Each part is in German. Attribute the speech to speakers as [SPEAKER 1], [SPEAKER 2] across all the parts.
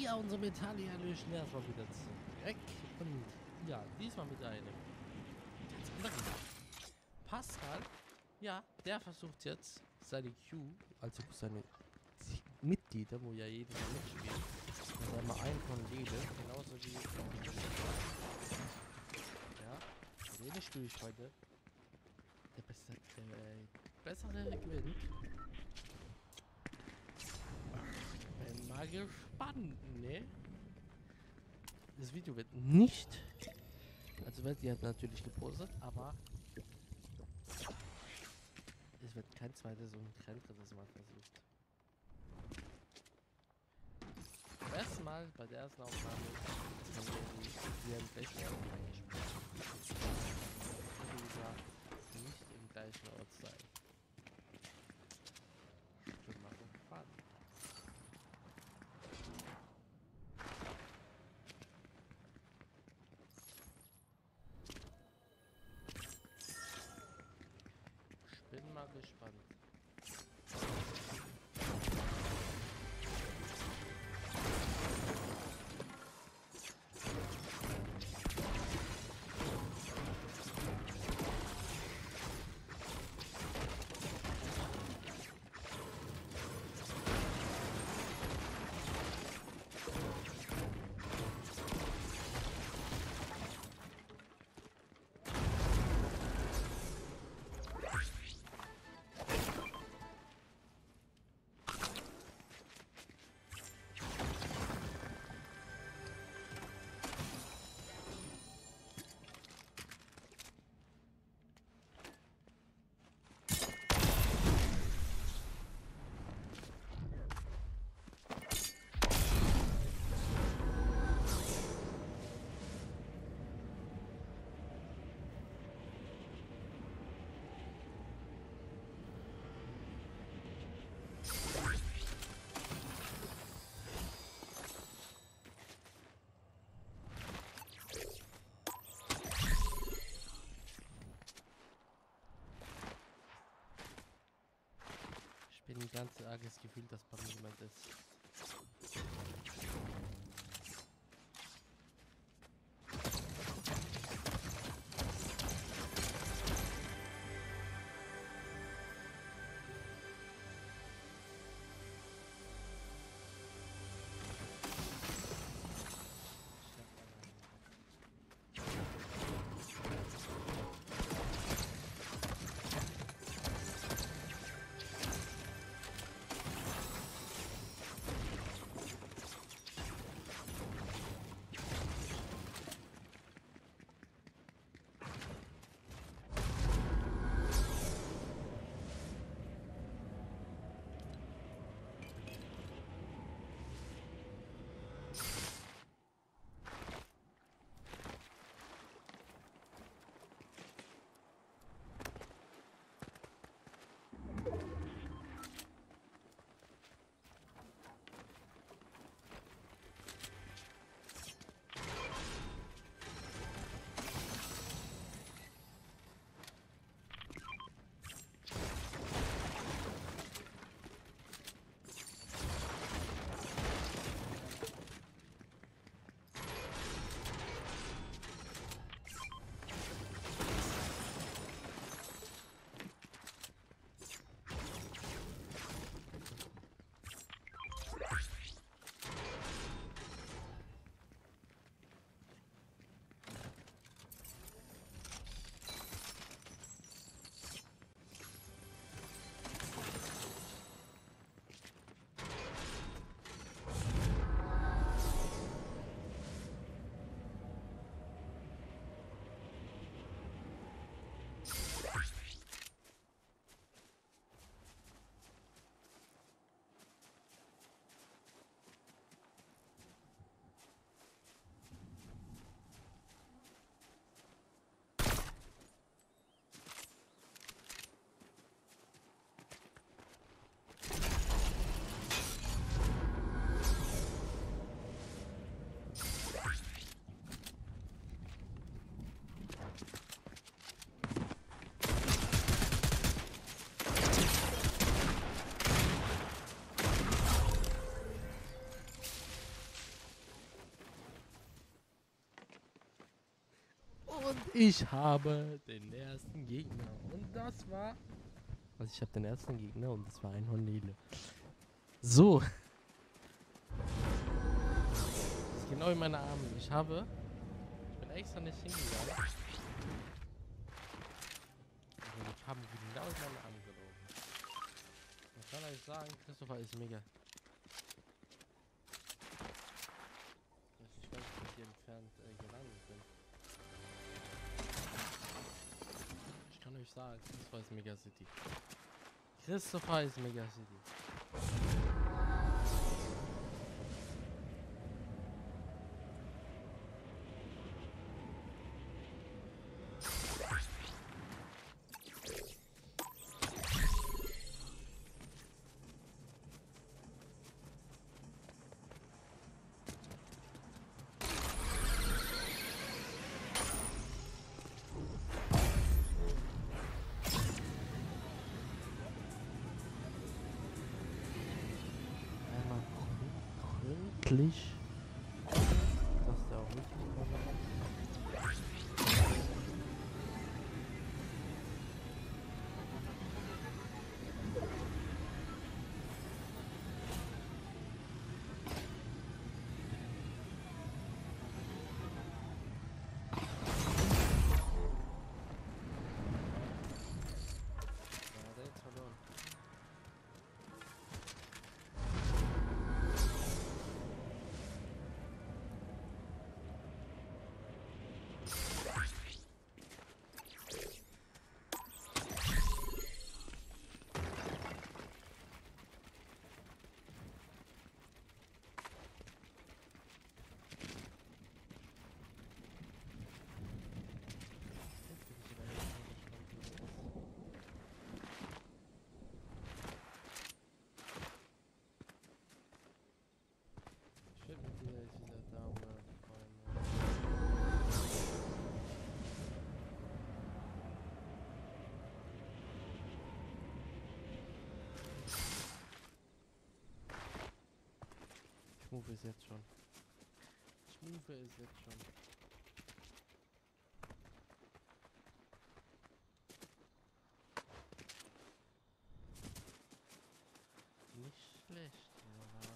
[SPEAKER 1] Ja, unsere Metalle erlöschen erstmal wieder zurück. Und ja, diesmal mit einem ganz anderen. Pascal, ja, der versucht jetzt seine Q, also seine Mitglieder, wo ja jeder mitspielt, also einmal ein von jedem, genauso wie ja, den spiele ich heute. Der beste, der äh, bessere gewinnt. Bin gespannt, ne? Das Video wird nicht, also wird ja natürlich gepostet, aber es wird kein zweites und kein drittes Mal versucht. Beim ersten Mal bei der ersten Aufnahme haben wir die im gleichen Ort eingespielt. Gesagt, nicht im gleichen Ort sein. Ich bin ein ganz arges Gefühl, dass bei mir jemand ist. Ich habe den ersten Gegner. Und das war. Also ich habe den ersten Gegner und das war ein Hornele. So. Das ist genau in meinen Armen. Ich habe. Ich bin extra nicht hingegangen. Also ich habe genau in meinen Armen gelogen. Ich kann euch sagen, Christopher ist mega. Ich kann euch sagen, Christopher ist Mega City. Christopher ist Mega City. Ashley Ich move es jetzt schon. Ich move es jetzt schon. Nicht schlecht, ja.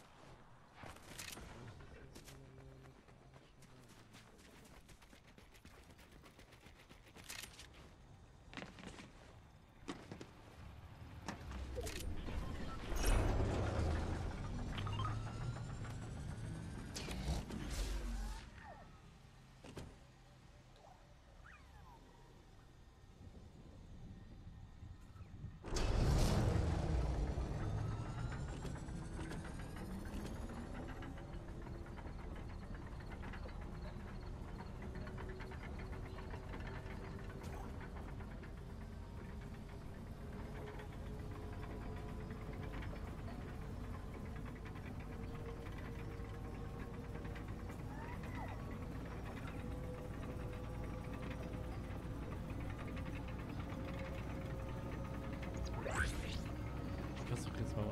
[SPEAKER 1] Ich versuche jetzt mal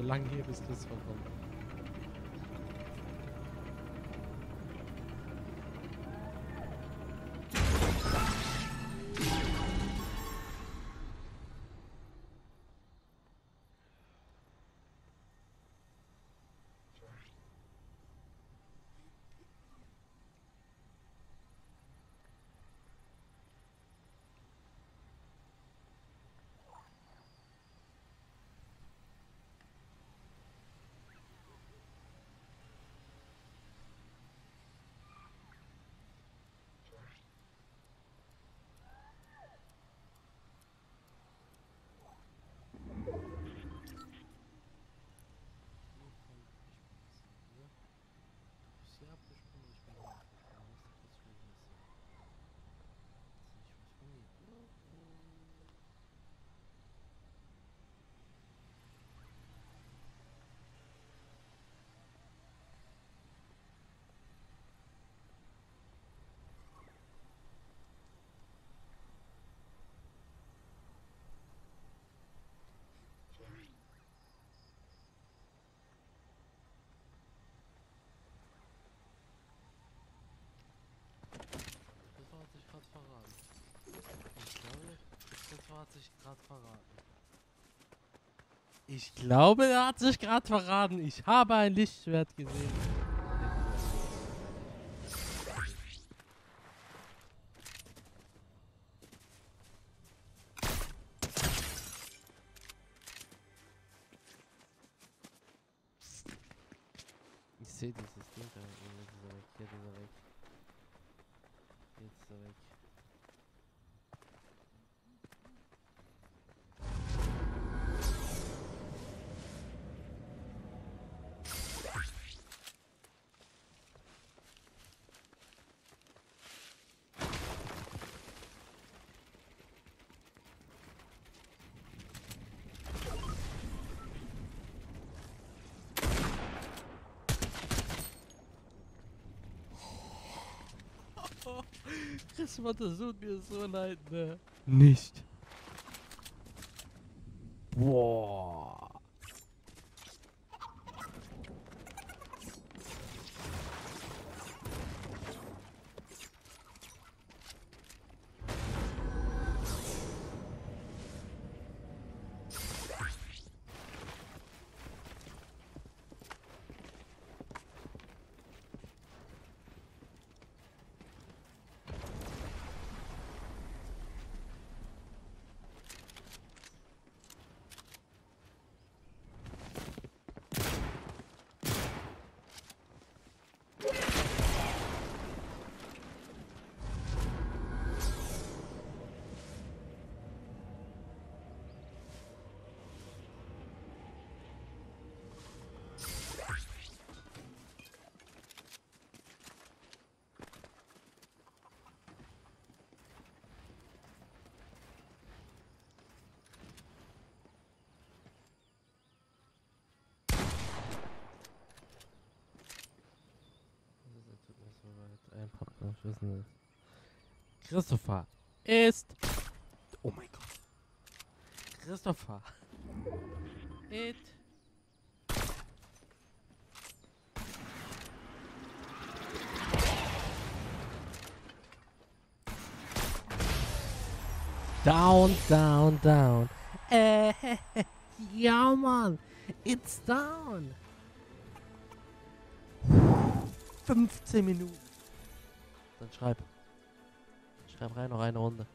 [SPEAKER 1] was. Ich glaube, so lange hier, kommt. hat sich gerade verraten. Ich glaube, er hat sich gerade verraten. Ich habe ein Lichtschwert gesehen. Ich sehe dieses Ding da. Jetzt ist er weg. Jetzt ist er weg. Jetzt ist er weg. Christopher, das tut mir so leid, ne? Nicht. Boah. Das tut mir so leid. Ein Weiß nicht. Christopher ist. Oh mein Gott. Christopher. It. Down, down, down. Äh, ja, Mann. It's down. 15 Minuten. Dann schreib. Schreib rein noch eine Runde.